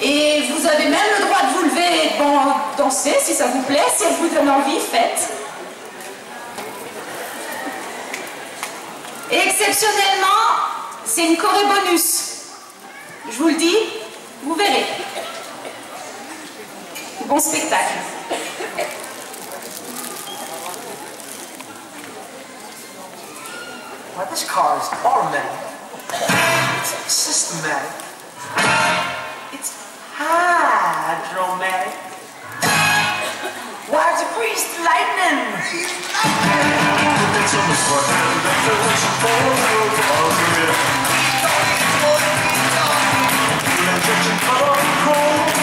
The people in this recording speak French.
Et vous avez même le droit de vous lever et de danser si ça vous plaît, si elle vous donne envie, faites. Et exceptionnellement, c'est une choré bonus. Je vous le dis, vous verrez. Bon spectacle. hydromatic. Why the priest lightning? He's lightning.